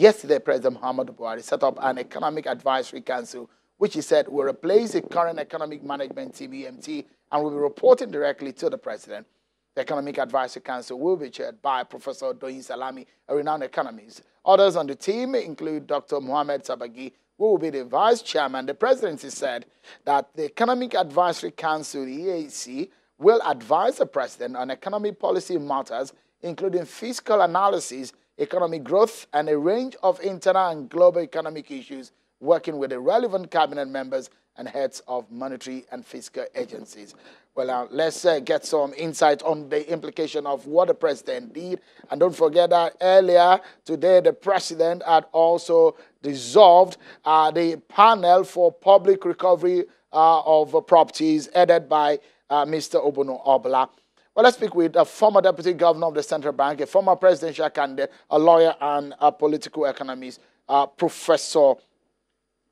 Yesterday, President Muhammadu Buhari set up an economic advisory council, which he said will replace the current economic management team, EMT, and will be reporting directly to the president. The Economic Advisory Council will be chaired by Professor Doyin Salami, a renowned economist. Others on the team include Dr. Mohamed Sagagi, who will be the vice chairman. The presidency said that the Economic Advisory Council, the EAC, will advise the president on economic policy matters, including fiscal analysis, economic growth, and a range of internal and global economic issues, working with the relevant cabinet members and heads of monetary and fiscal agencies. Well, now let's uh, get some insight on the implication of what the president did. And don't forget that earlier today, the president had also dissolved uh, the panel for public recovery uh, of properties headed by uh, Mr. Obono Obla. Well, let's speak with a former deputy governor of the central bank, a former presidential candidate, a lawyer, and a political economist, uh, Professor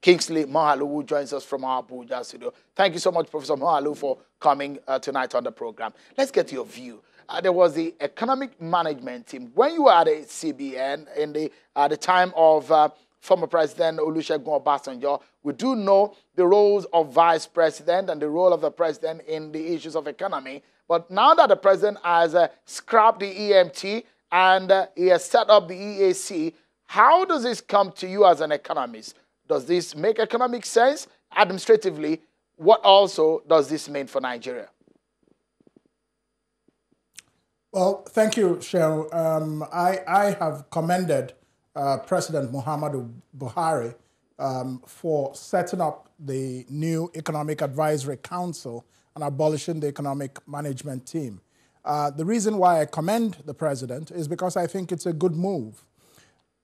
Kingsley Moghalu, who joins us from our Abuja studio. Thank you so much, Professor Moghalu, for coming uh, tonight on the program. Let's get your view. Uh, there was the economic management team. When you were at the CBN in the, at the time of uh, former President Olusegun Obasanjo, we do know the roles of vice president and the role of the president in the issues of economy. But now that the president has uh, scrapped the EMT and uh, he has set up the EAC, how does this come to you as an economist? Does this make economic sense? Administratively, what also does this mean for Nigeria? Well, thank you, Cheryl. Um, I, I have commended uh, President Muhammadu Buhari um, for setting up the new Economic Advisory Council and abolishing the Economic Management Team. Uh, the reason why I commend the president is because I think it's a good move.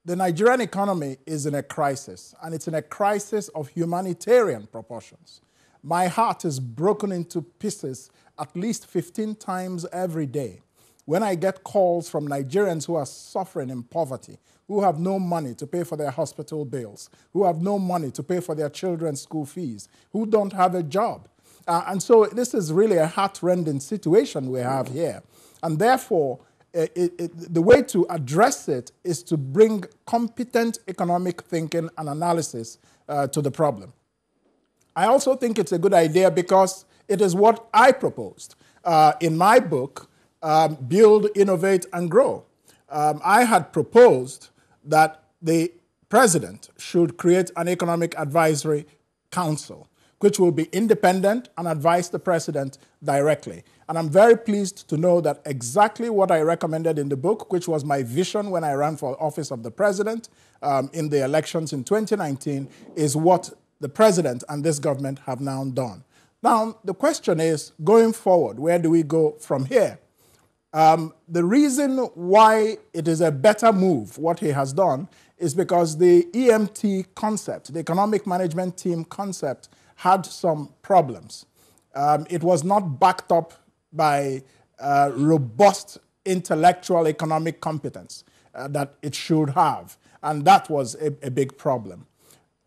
The Nigerian economy is in a crisis, and it's in a crisis of humanitarian proportions. My heart is broken into pieces at least 15 times every day when I get calls from Nigerians who are suffering in poverty, who have no money to pay for their hospital bills, who have no money to pay for their children's school fees, who don't have a job. Uh, and so this is really a heart-rending situation we have here. And therefore, it, it, the way to address it is to bring competent economic thinking and analysis uh, to the problem. I also think it's a good idea because it is what I proposed uh, in my book, um, Build, Innovate, and Grow. Um, I had proposed that the president should create an economic advisory council, which will be independent and advise the president directly. And I'm very pleased to know that exactly what I recommended in the book, which was my vision when I ran for office of the president um, in the elections in 2019, is what the president and this government have now done. Now, the question is going forward, where do we go from here? Um, the reason why it is a better move, what he has done, is because the EMT concept, the economic management team concept, had some problems. Um, it was not backed up by uh, robust intellectual economic competence uh, that it should have. And that was a, a, big problem.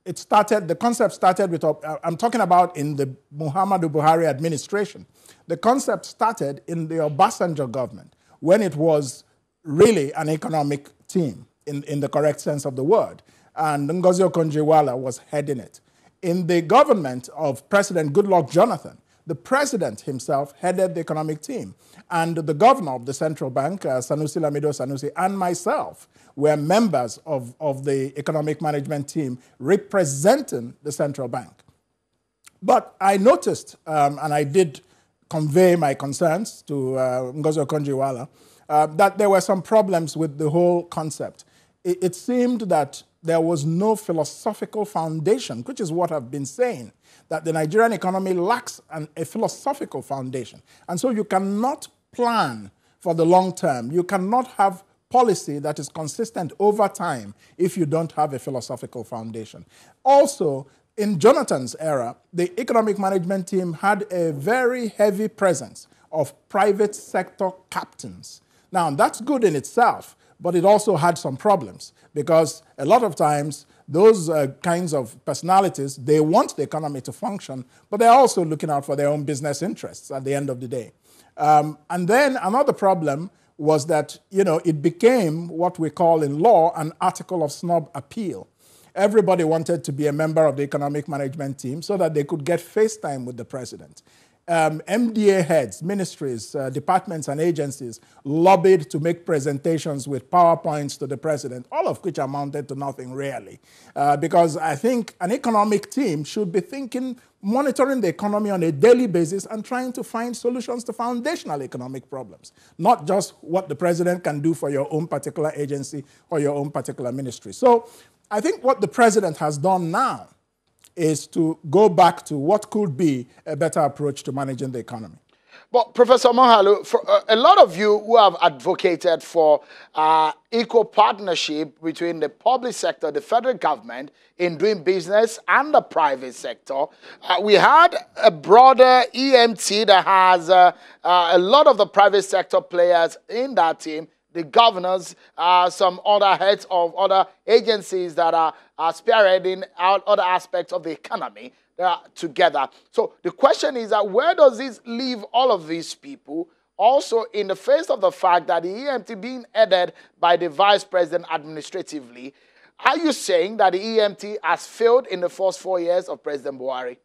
It started, the concept started with, uh, I'm talking about in the Muhammadu Buhari administration. The concept started in the Obasanjo government when it was really an economic team in, in the correct sense of the word. And Ngozi Okonjo-Iweala was heading it. In the government of President Goodluck Jonathan, the president himself headed the economic team. And the governor of the central bank, uh, Sanusi Lamido Sanusi, and myself were members of, of the economic management team representing the central bank. But I noticed, um, and I did convey my concerns to uh, Ngozi Okonjo-Iweala, uh, that there were some problems with the whole concept. It, it seemed that there was no philosophical foundation, which is what I've been saying that the Nigerian economy lacks an, a philosophical foundation. And so you cannot plan for the long term. You cannot have policy that is consistent over time if you don't have a philosophical foundation. Also, in Jonathan's era, the economic management team had a very heavy presence of private sector captains. Now, that's good in itself, but it also had some problems because a lot of times those uh, kinds of personalities, they want the economy to function, but they're also looking out for their own business interests at the end of the day. Um, and then another problem was that, you know, it became what we call in law an article of snub appeal. Everybody wanted to be a member of the economic management team so that they could get face time with the president um, MDA heads, ministries, uh, departments, and agencies lobbied to make presentations with PowerPoints to the president, all of which amounted to nothing really. Uh, because I think an economic team should be thinking, monitoring the economy on a daily basis and trying to find solutions to foundational economic problems, not just what the president can do for your own particular agency or your own particular ministry. So I think what the president has done now is to go back to what could be a better approach to managing the economy. But Professor Moghalu, for uh, a lot of you who have advocated for uh, equal partnership between the public sector, the federal government, in doing business and the private sector, uh, we had a broader EMT that has uh, uh, a lot of the private sector players in that team the governors, uh, some other heads of other agencies that are, are spearheading out other aspects of the economy uh, together. So the question is that where does this leave all of these people? Also, in the face of the fact that the EMT being headed by the vice president administratively, are you saying that the EMT has failed in the first four years of President Buhari?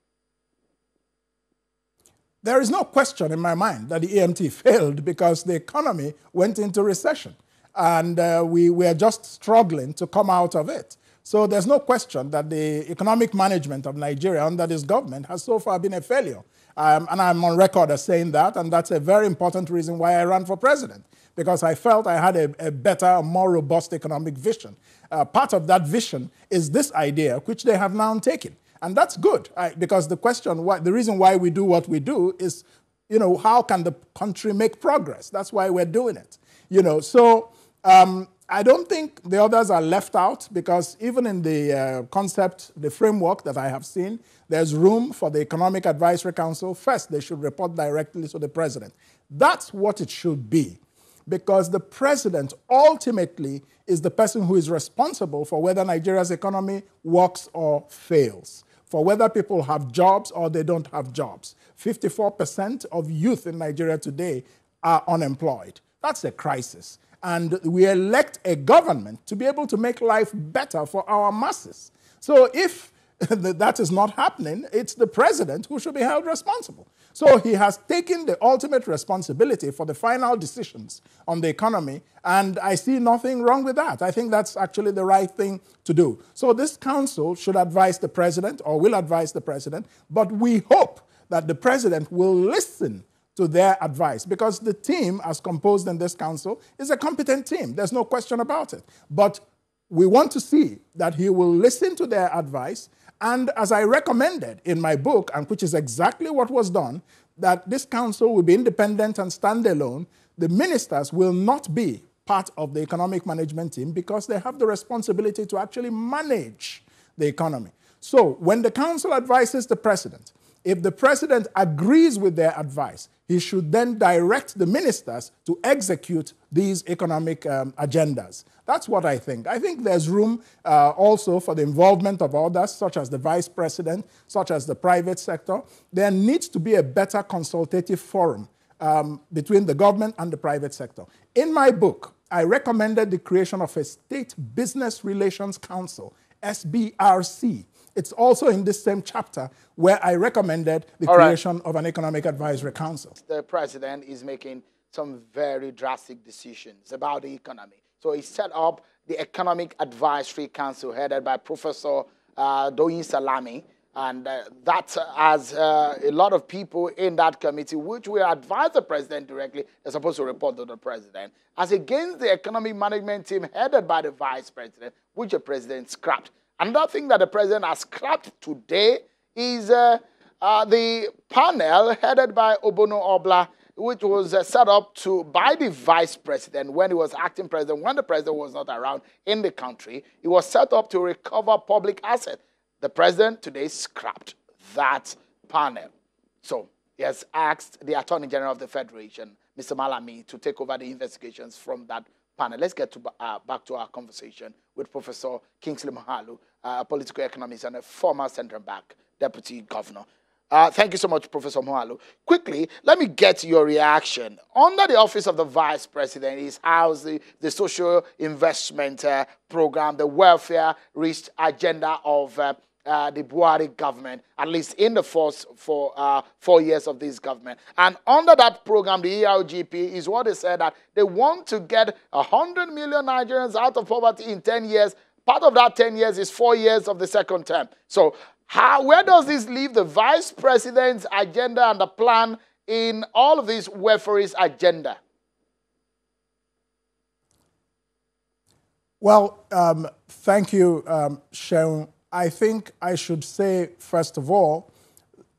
There is no question in my mind that the EMT failed because the economy went into recession and uh, we were just struggling to come out of it. So there's no question that the economic management of Nigeria under this government has so far been a failure. Um, and I'm on record as saying that, and that's a very important reason why I ran for president, because I felt I had a, a better, more robust economic vision. Uh, part of that vision is this idea, which they have now taken. And that's good because the question, why, the reason why we do what we do is, you know, how can the country make progress? That's why we're doing it. You know, so um, I don't think the others are left out because even in the uh, concept, the framework that I have seen, there's room for the Economic Advisory Council. First, they should report directly to the president. That's what it should be because the president ultimately is the person who is responsible for whether Nigeria's economy works or fails for whether people have jobs or they don't have jobs. 54% of youth in Nigeria today are unemployed. That's a crisis. And we elect a government to be able to make life better for our masses. So if that is not happening, it's the president who should be held responsible. So he has taken the ultimate responsibility for the final decisions on the economy, and I see nothing wrong with that. I think that's actually the right thing to do. So this council should advise the president, or will advise the president, but we hope that the president will listen to their advice because the team, as composed in this council, is a competent team. There's no question about it. But we want to see that he will listen to their advice and as I recommended in my book, and which is exactly what was done, that this council will be independent and stand alone. The ministers will not be part of the economic management team because they have the responsibility to actually manage the economy. So when the council advises the president, if the president agrees with their advice, he should then direct the ministers to execute these economic um, agendas. That's what I think. I think there's room uh, also for the involvement of others, such as the vice president, such as the private sector. There needs to be a better consultative forum um, between the government and the private sector. In my book, I recommended the creation of a State Business Relations Council, SBRC. It's also in this same chapter where I recommended the All creation right. of an Economic Advisory Council. The president is making some very drastic decisions about the economy. So he set up the Economic Advisory Council headed by Professor uh, Doyin Salami. And uh, that has uh, a lot of people in that committee, which will advise the president directly. They're supposed to report to the president. As against the economic management team headed by the vice president, which the president scrapped. Another thing that the president has scrapped today is uh, uh, the panel headed by Obono Obla which was uh, set up to by the vice president when he was acting president, when the president was not around in the country. It was set up to recover public asset. The president today scrapped that panel. So he has asked the Attorney General of the Federation, Mr. Malami, to take over the investigations from that panel. Let's get to, uh, back to our conversation with Professor Kingsley Moghalu, uh, a political economist and a former central bank deputy governor. Uh, thank you so much, Professor Moghalu. Quickly, let me get your reaction. Under the office of the Vice President is housed the, the social investment uh, program, the welfare rich agenda of uh, uh, the Buhari government, at least in the first four, uh, four years of this government. And under that program, the ELGP is what they said that they want to get 100 million Nigerians out of poverty in 10 years. Part of that 10 years is four years of the second term. So, how, where does this leave the vice president's agenda and the plan in all of this welfareist agenda? Well, um, thank you, um, Shaun. I think I should say, first of all,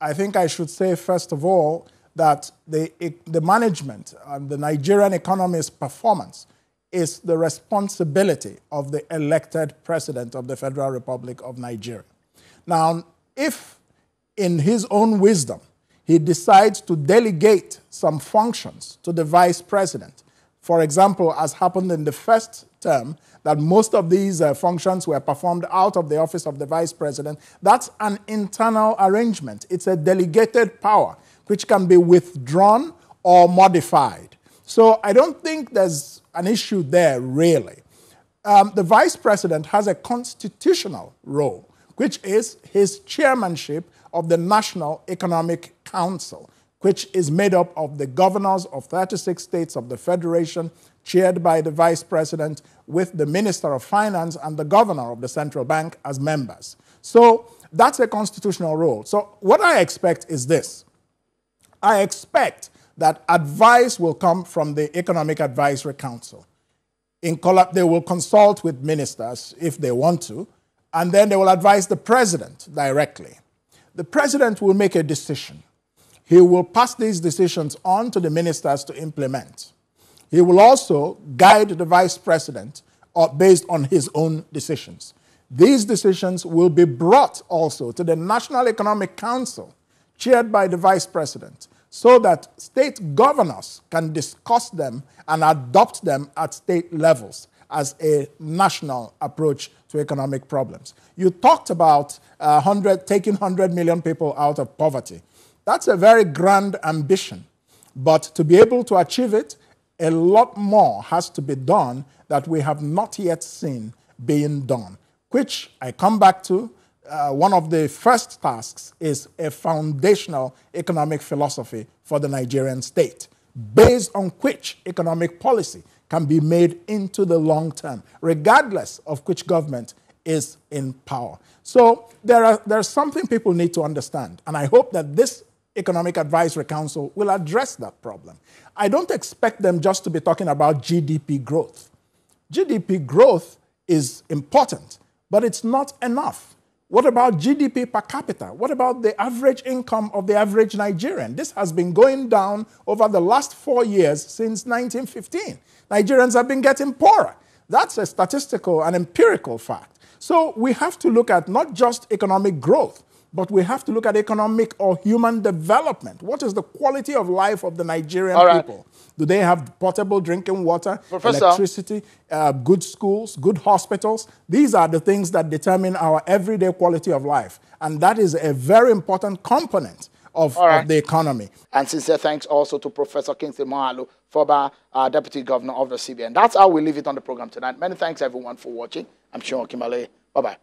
I think I should say, first of all, that the, the management and the Nigerian economy's performance is the responsibility of the elected president of the Federal Republic of Nigeria. Now, if in his own wisdom he decides to delegate some functions to the vice president, for example, as happened in the first term, that most of these uh, functions were performed out of the office of the vice president. That's an internal arrangement. It's a delegated power which can be withdrawn or modified. So I don't think there's an issue there, really. Um, the vice president has a constitutional role, which is his chairmanship of the National Economic Council, which is made up of the governors of 36 states of the Federation, chaired by the vice president, with the Minister of Finance and the Governor of the Central Bank as members. So that's a constitutional role. So what I expect is this I expect that advice will come from the Economic Advisory Council. In they will consult with ministers if they want to, and then they will advise the president directly. The president will make a decision. He will pass these decisions on to the ministers to implement. He will also guide the vice president uh, based on his own decisions. These decisions will be brought also to the National Economic Council, chaired by the vice president, so that state governors can discuss them and adopt them at state levels as a national approach to economic problems. You talked about uh, 100, taking 100 million people out of poverty. That's a very grand ambition. But to be able to achieve it, a lot more has to be done that we have not yet seen being done, which I come back to. Uh, one of the first tasks is a foundational economic philosophy for the Nigerian state, based on which economic policy can be made into the long term, regardless of which government is in power. So there are, there's something people need to understand, and I hope that this Economic Advisory Council will address that problem. I don't expect them just to be talking about GDP growth. GDP growth is important, but it's not enough. What about GDP per capita? What about the average income of the average Nigerian? This has been going down over the last four years since 1915. Nigerians have been getting poorer. That's a statistical and empirical fact. So we have to look at not just economic growth, but we have to look at economic or human development. What is the quality of life of the Nigerian right. people? Do they have potable drinking water, Professor. electricity, uh, good schools, good hospitals? These are the things that determine our everyday quality of life. And that is a very important component of, right. of the economy. And sincere thanks also to Professor Kingsley Moghalu, former uh, Deputy Governor of the CBN. That's how we leave it on the program tonight. Many thanks, everyone, for watching. I'm Sean Kimale. Bye bye.